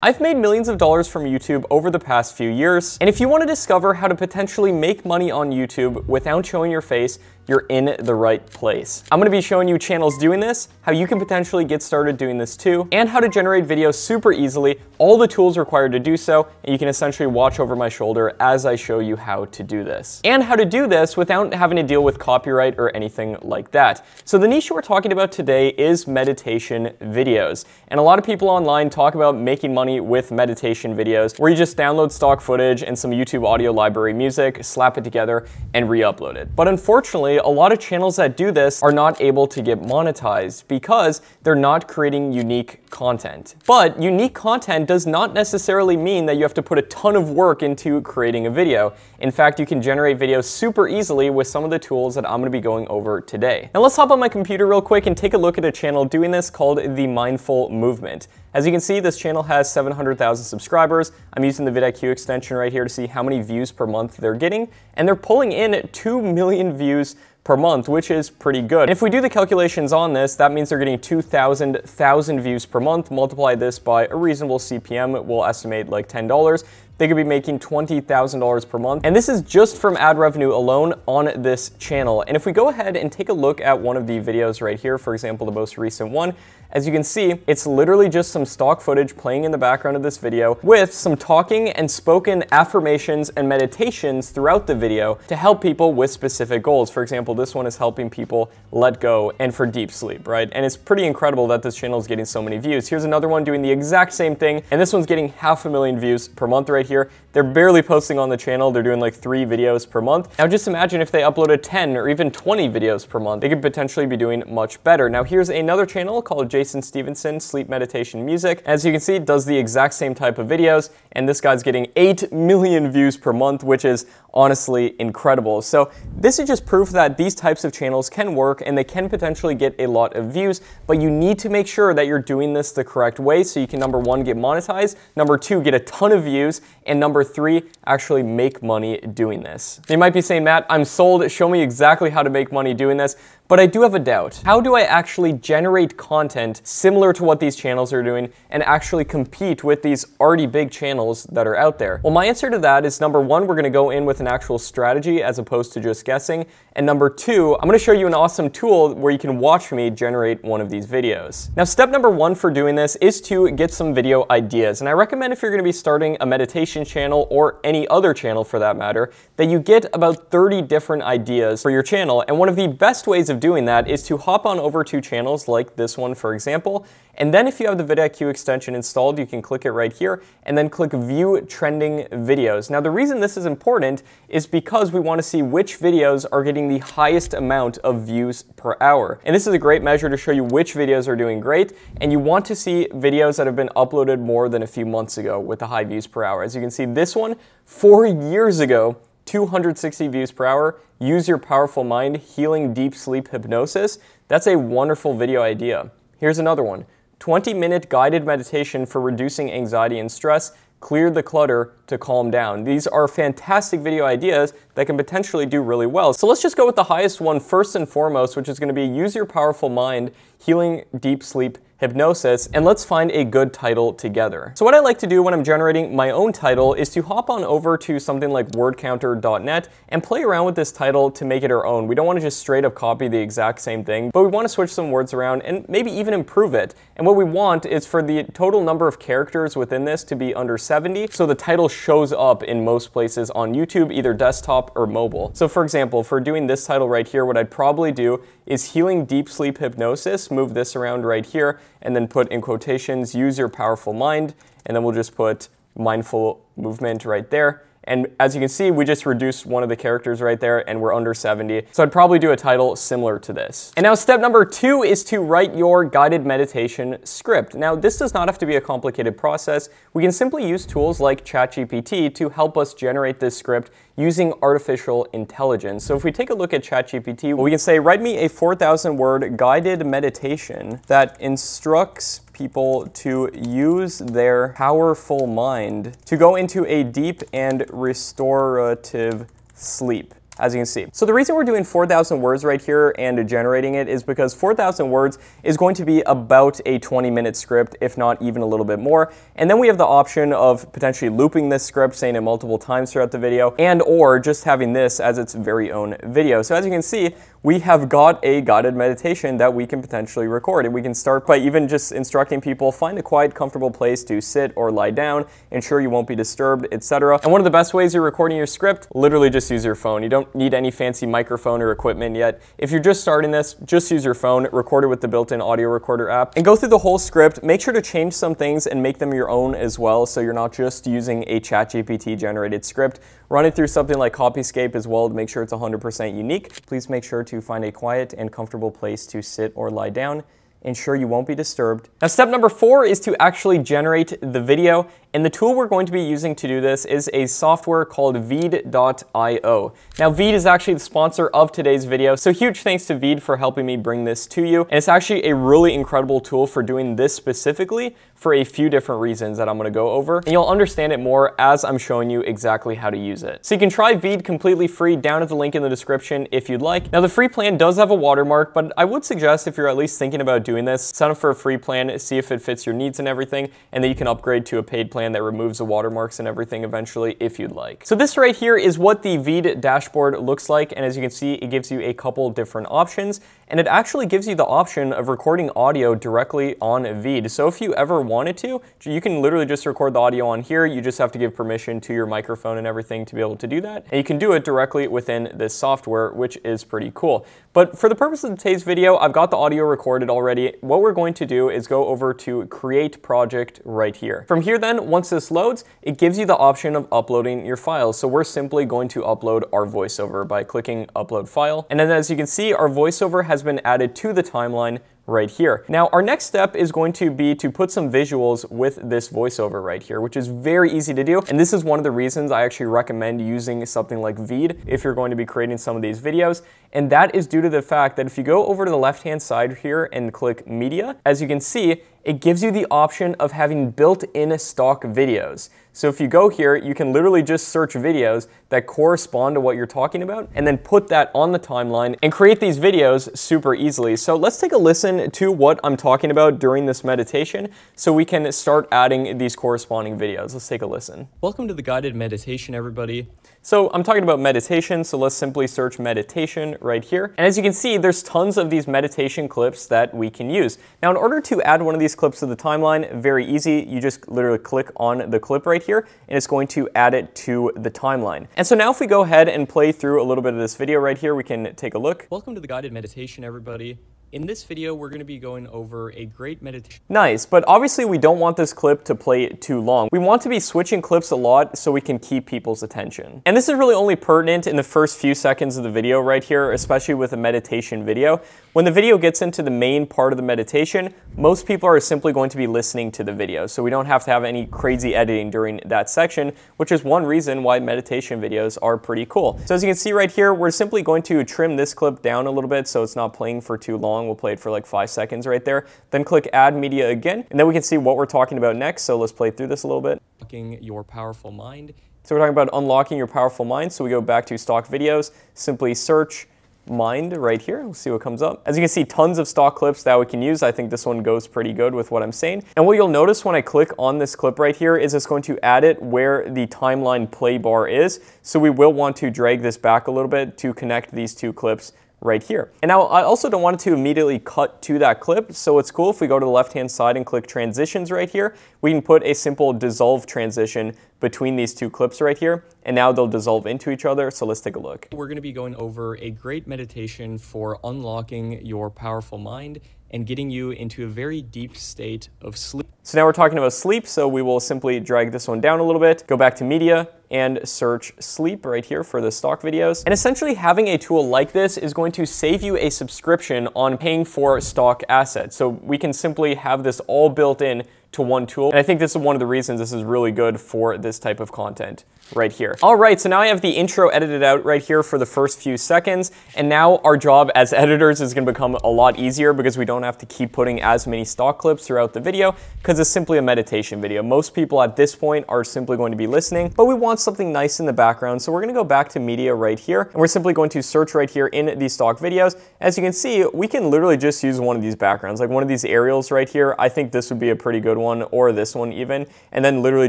I've made millions of dollars from YouTube over the past few years, and if you want to discover how to potentially make money on YouTube without showing your face, you're in the right place. I'm gonna be showing you channels doing this, how you can potentially get started doing this too, and how to generate videos super easily, all the tools required to do so, and you can essentially watch over my shoulder as I show you how to do this. And how to do this without having to deal with copyright or anything like that. So the niche we're talking about today is meditation videos. And a lot of people online talk about making money with meditation videos, where you just download stock footage and some YouTube audio library music, slap it together, and re-upload it. But unfortunately, a lot of channels that do this are not able to get monetized because they're not creating unique content. But unique content does not necessarily mean that you have to put a ton of work into creating a video. In fact, you can generate videos super easily with some of the tools that I'm gonna be going over today. Now let's hop on my computer real quick and take a look at a channel doing this called The Mindful Movement. As you can see, this channel has 700,000 subscribers. I'm using the vidIQ extension right here to see how many views per month they're getting, and they're pulling in 2 million views per month, which is pretty good. And if we do the calculations on this, that means they're getting 2,000 1,000 views per month. Multiply this by a reasonable CPM, we'll estimate like $10 they could be making $20,000 per month. And this is just from ad revenue alone on this channel. And if we go ahead and take a look at one of the videos right here, for example, the most recent one, as you can see, it's literally just some stock footage playing in the background of this video with some talking and spoken affirmations and meditations throughout the video to help people with specific goals. For example, this one is helping people let go and for deep sleep, right? And it's pretty incredible that this channel is getting so many views. Here's another one doing the exact same thing, and this one's getting half a million views per month right here. They're barely posting on the channel. They're doing like three videos per month. Now just imagine if they uploaded 10 or even 20 videos per month. They could potentially be doing much better. Now here's another channel called Jason Stephenson Sleep Meditation Music. As you can see, does the exact same type of videos, and this guy's getting 8 million views per month, which is honestly incredible. So this is just proof that these types of channels can work and they can potentially get a lot of views, but you need to make sure that you're doing this the correct way so you can number one, get monetized, number two, get a ton of views, and number three, actually make money doing this. You might be saying, Matt, I'm sold, show me exactly how to make money doing this. But I do have a doubt. How do I actually generate content similar to what these channels are doing and actually compete with these already big channels that are out there? Well, my answer to that is number one, we're gonna go in with an actual strategy as opposed to just guessing. And number two, I'm gonna show you an awesome tool where you can watch me generate one of these videos. Now, step number one for doing this is to get some video ideas. And I recommend if you're gonna be starting a meditation channel or any other channel for that matter, that you get about 30 different ideas for your channel. And one of the best ways of doing that is to hop on over to channels like this one, for example, and then if you have the vidIQ extension installed, you can click it right here and then click View Trending Videos. Now, the reason this is important is because we want to see which videos are getting the highest amount of views per hour. And this is a great measure to show you which videos are doing great, and you want to see videos that have been uploaded more than a few months ago with the high views per hour. As you can see, this one, four years ago, 260 views per hour. Use your powerful mind, healing deep sleep hypnosis. That's a wonderful video idea. Here's another one 20 minute guided meditation for reducing anxiety and stress. Clear the clutter to calm down. These are fantastic video ideas that can potentially do really well. So let's just go with the highest one first and foremost, which is going to be use your powerful mind, healing deep sleep hypnosis, and let's find a good title together. So what I like to do when I'm generating my own title is to hop on over to something like wordcounter.net and play around with this title to make it our own. We don't want to just straight up copy the exact same thing, but we want to switch some words around and maybe even improve it. And what we want is for the total number of characters within this to be under 70, so the title shows up in most places on YouTube, either desktop or mobile. So for example, for doing this title right here, what I'd probably do is healing deep sleep hypnosis, move this around right here, and then put in quotations, use your powerful mind, and then we'll just put mindful movement right there. And as you can see, we just reduced one of the characters right there and we're under 70. So I'd probably do a title similar to this. And now step number two is to write your guided meditation script. Now this does not have to be a complicated process. We can simply use tools like ChatGPT to help us generate this script using artificial intelligence. So if we take a look at ChatGPT, we can say, write me a 4,000 word guided meditation that instructs people to use their powerful mind to go into a deep and restorative sleep. As you can see. So the reason we're doing 4,000 words right here and generating it is because 4,000 words is going to be about a 20 minute script, if not even a little bit more. And then we have the option of potentially looping this script, saying it multiple times throughout the video, and or just having this as its very own video. So as you can see, we have got a guided meditation that we can potentially record. And we can start by even just instructing people, find a quiet, comfortable place to sit or lie down, ensure you won't be disturbed, etc. And one of the best ways you're recording your script, literally just use your phone. You don't need any fancy microphone or equipment yet. If you're just starting this, just use your phone, record it with the built-in audio recorder app, and go through the whole script. Make sure to change some things and make them your own as well, so you're not just using a ChatGPT generated script. Run it through something like Copyscape as well to make sure it's 100% unique. Please make sure to find a quiet and comfortable place to sit or lie down ensure you won't be disturbed. Now step number four is to actually generate the video and the tool we're going to be using to do this is a software called Veed.io. Now Veed is actually the sponsor of today's video, so huge thanks to Veed for helping me bring this to you. And it's actually a really incredible tool for doing this specifically for a few different reasons that I'm gonna go over. And you'll understand it more as I'm showing you exactly how to use it. So you can try Veed completely free down at the link in the description if you'd like. Now the free plan does have a watermark, but I would suggest if you're at least thinking about doing this, sign up for a free plan, see if it fits your needs and everything, and then you can upgrade to a paid plan that removes the watermarks and everything eventually if you'd like. So this right here is what the Veed dashboard looks like, and as you can see, it gives you a couple different options, and it actually gives you the option of recording audio directly on Veed. So if you ever wanted to, you can literally just record the audio on here. You just have to give permission to your microphone and everything to be able to do that. And you can do it directly within this software, which is pretty cool. But for the purpose of today's video, I've got the audio recorded already. What we're going to do is go over to create project right here. From here then, once this loads, it gives you the option of uploading your files. So we're simply going to upload our voiceover by clicking upload file. And then as you can see, our voiceover has been added to the timeline right here. Now, our next step is going to be to put some visuals with this voiceover right here, which is very easy to do. And this is one of the reasons I actually recommend using something like Veed if you're going to be creating some of these videos. And that is due to the fact that if you go over to the left-hand side here and click media, as you can see, it gives you the option of having built-in stock videos. So if you go here, you can literally just search videos that correspond to what you're talking about and then put that on the timeline and create these videos super easily. So let's take a listen to what I'm talking about during this meditation so we can start adding these corresponding videos. Let's take a listen. Welcome to the guided meditation, everybody. So I'm talking about meditation, so let's simply search meditation right here. And as you can see, there's tons of these meditation clips that we can use. Now, in order to add one of these clips to the timeline, very easy. You just literally click on the clip right here, and it's going to add it to the timeline. And so now if we go ahead and play through a little bit of this video right here, we can take a look. Welcome to the guided meditation, everybody. In this video, we're going to be going over a great meditation. Nice, but obviously we don't want this clip to play too long. We want to be switching clips a lot so we can keep people's attention. And this is really only pertinent in the first few seconds of the video right here, especially with a meditation video. When the video gets into the main part of the meditation, most people are simply going to be listening to the video, so we don't have to have any crazy editing during that section, which is one reason why meditation videos are pretty cool. So as you can see right here, we're simply going to trim this clip down a little bit so it's not playing for too long. We'll play it for like five seconds right there. Then click add media again, and then we can see what we're talking about next. So let's play through this a little bit. Unlocking Your powerful mind. So we're talking about unlocking your powerful mind. So we go back to stock videos, simply search mind right here. We'll see what comes up. As you can see, tons of stock clips that we can use. I think this one goes pretty good with what I'm saying. And what you'll notice when I click on this clip right here is it's going to add it where the timeline play bar is. So we will want to drag this back a little bit to connect these two clips right here. And now I also don't want it to immediately cut to that clip, so it's cool if we go to the left-hand side and click transitions right here, we can put a simple dissolve transition between these two clips right here, and now they'll dissolve into each other, so let's take a look. We're gonna be going over a great meditation for unlocking your powerful mind and getting you into a very deep state of sleep. So now we're talking about sleep, so we will simply drag this one down a little bit, go back to media, and search sleep right here for the stock videos. And essentially having a tool like this is going to save you a subscription on paying for stock assets. So we can simply have this all built in to one tool. And I think this is one of the reasons this is really good for this type of content right here. All right, so now I have the intro edited out right here for the first few seconds, and now our job as editors is gonna become a lot easier because we don't have to keep putting as many stock clips throughout the video because it's simply a meditation video. Most people at this point are simply going to be listening, but we want something nice in the background, so we're gonna go back to media right here, and we're simply going to search right here in these stock videos. As you can see, we can literally just use one of these backgrounds, like one of these aerials right here. I think this would be a pretty good one, or this one even, and then literally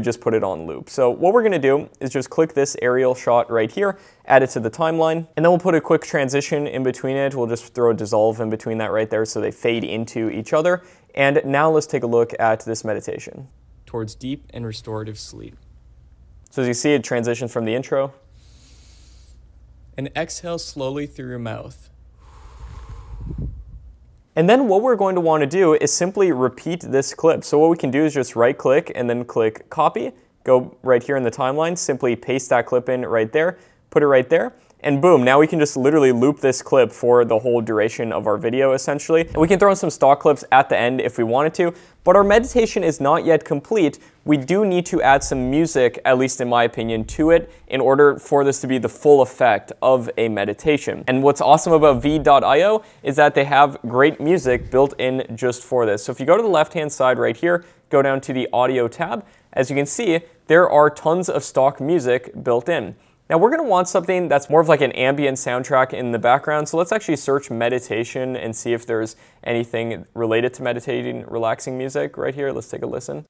just put it on loop. So what we're gonna do is is just click this aerial shot right here, add it to the timeline, and then we'll put a quick transition in between it. We'll just throw a dissolve in between that right there so they fade into each other. And now let's take a look at this meditation. Towards deep and restorative sleep. So as you see, it transitions from the intro. And exhale slowly through your mouth. And then what we're going to want to do is simply repeat this clip. So what we can do is just right click and then click copy go right here in the timeline, simply paste that clip in right there, put it right there, and boom, now we can just literally loop this clip for the whole duration of our video essentially. And we can throw in some stock clips at the end if we wanted to, but our meditation is not yet complete. We do need to add some music, at least in my opinion, to it in order for this to be the full effect of a meditation. And what's awesome about Veed.io is that they have great music built in just for this. So if you go to the left-hand side right here, go down to the audio tab, as you can see, there are tons of stock music built in. Now we're gonna want something that's more of like an ambient soundtrack in the background. So let's actually search meditation and see if there's anything related to meditating, relaxing music right here. Let's take a listen.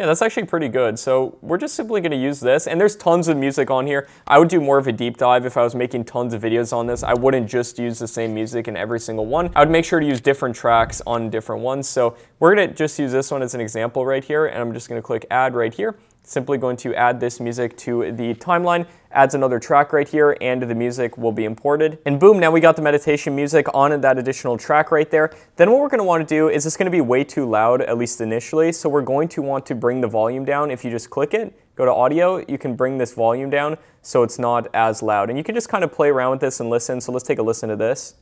Yeah, that's actually pretty good. So we're just simply gonna use this and there's tons of music on here. I would do more of a deep dive if I was making tons of videos on this. I wouldn't just use the same music in every single one. I would make sure to use different tracks on different ones. So we're gonna just use this one as an example right here and I'm just gonna click add right here simply going to add this music to the timeline, adds another track right here, and the music will be imported. And boom, now we got the meditation music on that additional track right there. Then what we're gonna wanna do is it's gonna be way too loud, at least initially, so we're going to want to bring the volume down. If you just click it, go to audio, you can bring this volume down so it's not as loud. And you can just kind of play around with this and listen, so let's take a listen to this.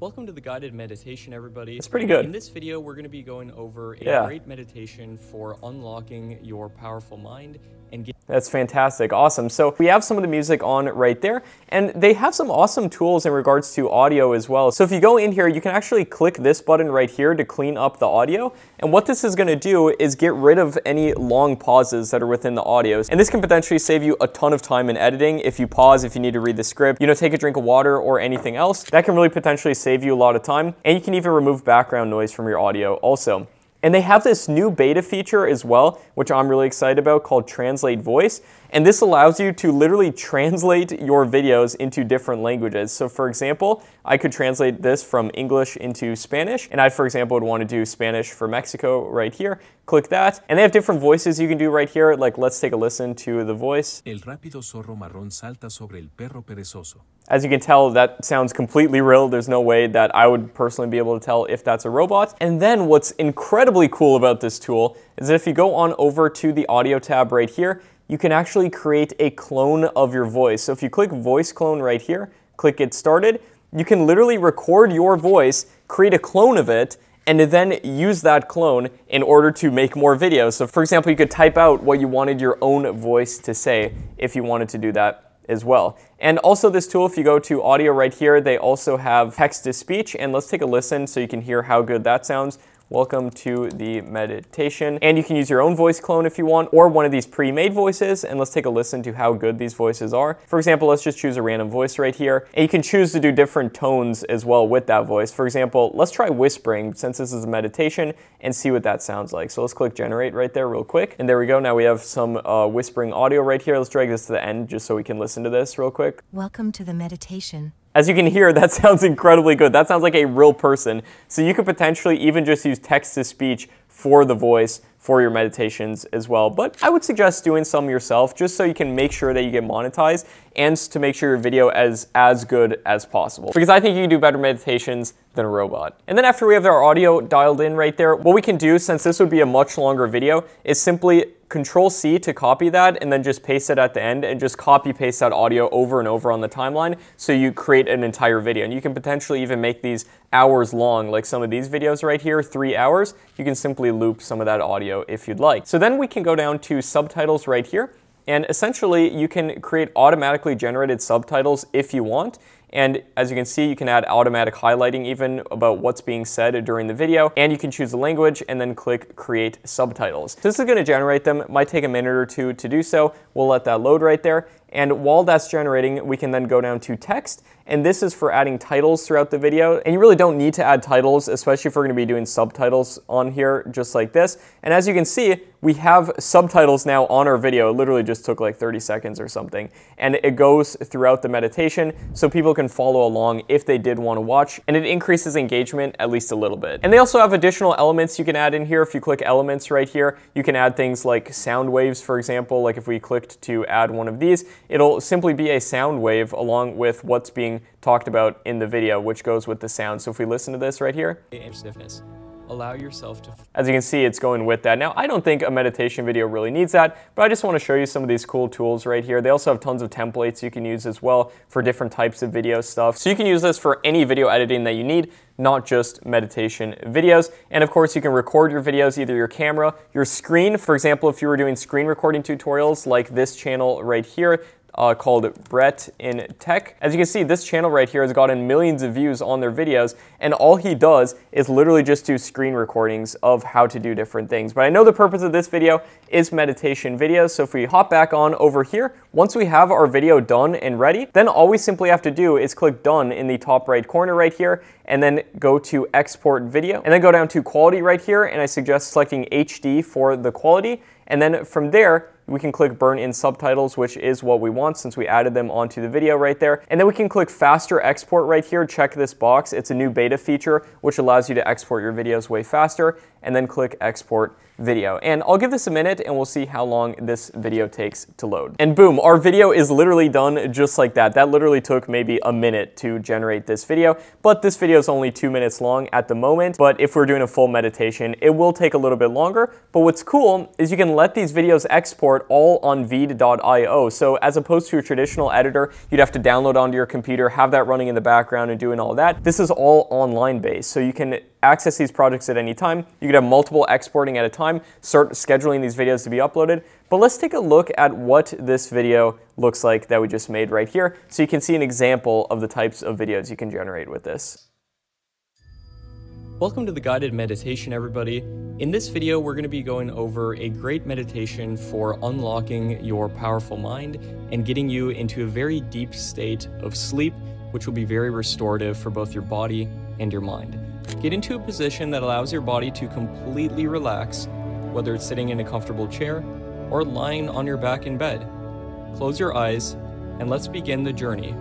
Welcome to the guided meditation, everybody. It's pretty good. In this video, we're going to be going over a yeah. great meditation for unlocking your powerful mind and get that's fantastic. Awesome. So we have some of the music on right there, and they have some awesome tools in regards to audio as well. So if you go in here, you can actually click this button right here to clean up the audio. And what this is going to do is get rid of any long pauses that are within the audios. And this can potentially save you a ton of time in editing. If you pause, if you need to read the script, you know, take a drink of water or anything else, that can really potentially save you a lot of time. And you can even remove background noise from your audio also. And they have this new beta feature as well, which I'm really excited about called Translate Voice. And this allows you to literally translate your videos into different languages. So for example, I could translate this from English into Spanish, and I, for example, would want to do Spanish for Mexico right here. Click that, and they have different voices you can do right here. Like, let's take a listen to the voice. El rápido zorro marrón salta sobre el perro perezoso. As you can tell, that sounds completely real. There's no way that I would personally be able to tell if that's a robot. And then what's incredibly cool about this tool is that if you go on over to the audio tab right here, you can actually create a clone of your voice. So if you click voice clone right here, click get started, you can literally record your voice, create a clone of it, and then use that clone in order to make more videos. So for example, you could type out what you wanted your own voice to say if you wanted to do that as well. And also this tool, if you go to audio right here, they also have text to speech and let's take a listen so you can hear how good that sounds. Welcome to the meditation. And you can use your own voice clone if you want, or one of these pre-made voices, and let's take a listen to how good these voices are. For example, let's just choose a random voice right here, and you can choose to do different tones as well with that voice. For example, let's try whispering, since this is a meditation, and see what that sounds like. So let's click generate right there real quick, and there we go. Now we have some uh, whispering audio right here. Let's drag this to the end just so we can listen to this real quick. Welcome to the meditation. As you can hear, that sounds incredibly good. That sounds like a real person. So you could potentially even just use text to speech for the voice for your meditations as well. But I would suggest doing some yourself just so you can make sure that you get monetized and to make sure your video is as good as possible. Because I think you can do better meditations than a robot. And then after we have our audio dialed in right there, what we can do, since this would be a much longer video, is simply Control C to copy that and then just paste it at the end and just copy paste that audio over and over on the timeline so you create an entire video. And you can potentially even make these hours long, like some of these videos right here, three hours, you can simply loop some of that audio if you'd like. So then we can go down to subtitles right here. And essentially, you can create automatically generated subtitles if you want. And as you can see, you can add automatic highlighting even about what's being said during the video. And you can choose the language and then click create subtitles. This is gonna generate them. It might take a minute or two to do so. We'll let that load right there. And while that's generating, we can then go down to text. And this is for adding titles throughout the video. And you really don't need to add titles, especially if we're gonna be doing subtitles on here, just like this. And as you can see, we have subtitles now on our video. It literally just took like 30 seconds or something. And it goes throughout the meditation so people can follow along if they did wanna watch. And it increases engagement at least a little bit. And they also have additional elements you can add in here. If you click elements right here, you can add things like sound waves, for example. Like if we clicked to add one of these, it'll simply be a sound wave along with what's being talked about in the video, which goes with the sound. So if we listen to this right here, stiffness. Allow yourself to as you can see, it's going with that. Now, I don't think a meditation video really needs that, but I just want to show you some of these cool tools right here. They also have tons of templates you can use as well for different types of video stuff. So you can use this for any video editing that you need, not just meditation videos. And of course, you can record your videos, either your camera, your screen. For example, if you were doing screen recording tutorials like this channel right here, uh, called Brett in Tech. As you can see, this channel right here has gotten millions of views on their videos, and all he does is literally just do screen recordings of how to do different things. But I know the purpose of this video is meditation videos, so if we hop back on over here, once we have our video done and ready, then all we simply have to do is click done in the top right corner right here, and then go to export video, and then go down to quality right here, and I suggest selecting HD for the quality, and then from there, we can click burn in subtitles, which is what we want since we added them onto the video right there. And then we can click faster export right here. Check this box. It's a new beta feature, which allows you to export your videos way faster and then click export video. And I'll give this a minute and we'll see how long this video takes to load. And boom, our video is literally done just like that. That literally took maybe a minute to generate this video, but this video is only two minutes long at the moment. But if we're doing a full meditation, it will take a little bit longer. But what's cool is you can let these videos export all on Veed.io. So as opposed to a traditional editor, you'd have to download onto your computer, have that running in the background and doing all that. This is all online based. So you can access these projects at any time. You could have multiple exporting at a time, start scheduling these videos to be uploaded. But let's take a look at what this video looks like that we just made right here so you can see an example of the types of videos you can generate with this. Welcome to the guided meditation, everybody. In this video, we're going to be going over a great meditation for unlocking your powerful mind and getting you into a very deep state of sleep, which will be very restorative for both your body and your mind. Get into a position that allows your body to completely relax, whether it's sitting in a comfortable chair or lying on your back in bed. Close your eyes and let's begin the journey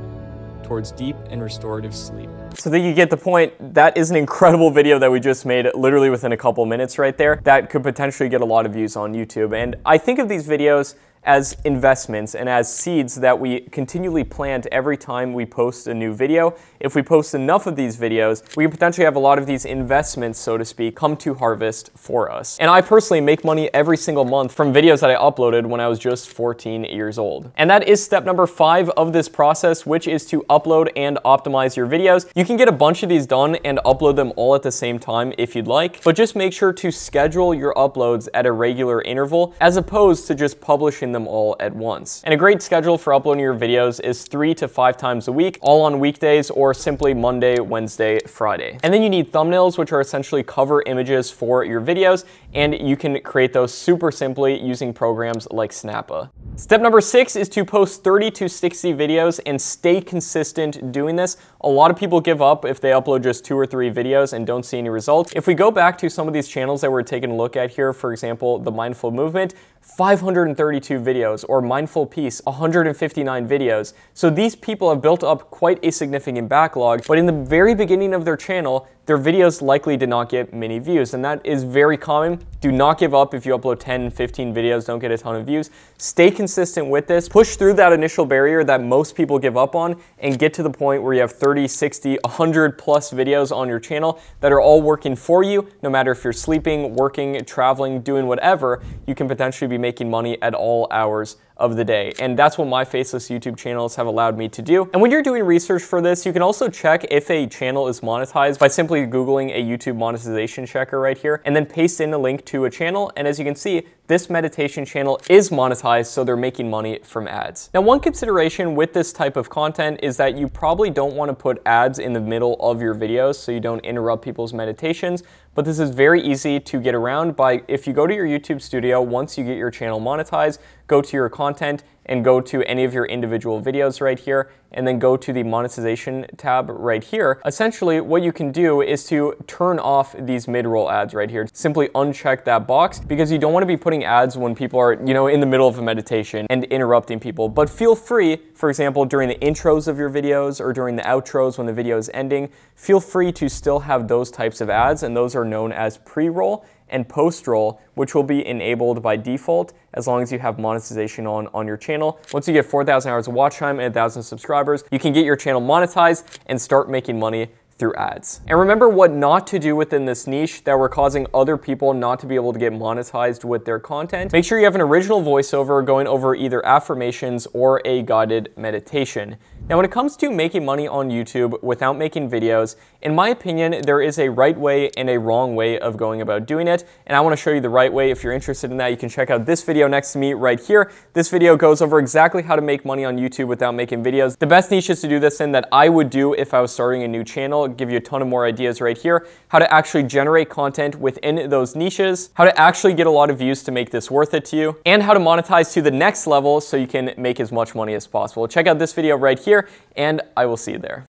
towards deep and restorative sleep. So that you get the point, that is an incredible video that we just made literally within a couple minutes right there. That could potentially get a lot of views on YouTube. And I think of these videos as investments and as seeds that we continually plant every time we post a new video. If we post enough of these videos, we can potentially have a lot of these investments, so to speak, come to harvest for us. And I personally make money every single month from videos that I uploaded when I was just 14 years old. And that is step number five of this process, which is to upload and optimize your videos. You can get a bunch of these done and upload them all at the same time if you'd like, but just make sure to schedule your uploads at a regular interval as opposed to just publishing them them all at once. And a great schedule for uploading your videos is three to five times a week, all on weekdays or simply Monday, Wednesday, Friday. And then you need thumbnails, which are essentially cover images for your videos, and you can create those super simply using programs like Snappa. Step number six is to post 30 to 60 videos and stay consistent doing this. A lot of people give up if they upload just two or three videos and don't see any results. If we go back to some of these channels that we're taking a look at here, for example, the Mindful Movement, 532 videos, or Mindful Peace, 159 videos. So these people have built up quite a significant backlog, but in the very beginning of their channel, their videos likely did not get many views, and that is very common. Do not give up if you upload 10, 15 videos, don't get a ton of views. Stay consistent with this, push through that initial barrier that most people give up on, and get to the point where you have 30, 60, 100 plus videos on your channel that are all working for you, no matter if you're sleeping, working, traveling, doing whatever, you can potentially be making money at all hours of the day. And that's what my faceless YouTube channels have allowed me to do. And when you're doing research for this, you can also check if a channel is monetized by simply Googling a YouTube monetization checker right here, and then paste in a link to a channel. And as you can see, this meditation channel is monetized, so they're making money from ads. Now, one consideration with this type of content is that you probably don't want to put ads in the middle of your videos so you don't interrupt people's meditations, but this is very easy to get around by if you go to your YouTube studio, once you get your channel monetized, go to your content and go to any of your individual videos right here, and then go to the monetization tab right here. Essentially, what you can do is to turn off these mid-roll ads right here. Simply uncheck that box because you don't want to be putting ads when people are, you know, in the middle of a meditation and interrupting people. But feel free, for example, during the intros of your videos or during the outros when the video is ending, feel free to still have those types of ads, and those are known as pre-roll and post-roll, which will be enabled by default as long as you have monetization on on your channel. Once you get 4,000 hours of watch time and 1,000 subscribers, you can get your channel monetized and start making money through ads. And remember what not to do within this niche that we're causing other people not to be able to get monetized with their content. Make sure you have an original voiceover going over either affirmations or a guided meditation. Now, when it comes to making money on YouTube without making videos, in my opinion, there is a right way and a wrong way of going about doing it. And I want to show you the right way. If you're interested in that, you can check out this video next to me right here. This video goes over exactly how to make money on YouTube without making videos. The best niches to do this in that I would do if I was starting a new channel, give you a ton of more ideas right here, how to actually generate content within those niches, how to actually get a lot of views to make this worth it to you, and how to monetize to the next level so you can make as much money as possible. Check out this video right here here, and I will see you there.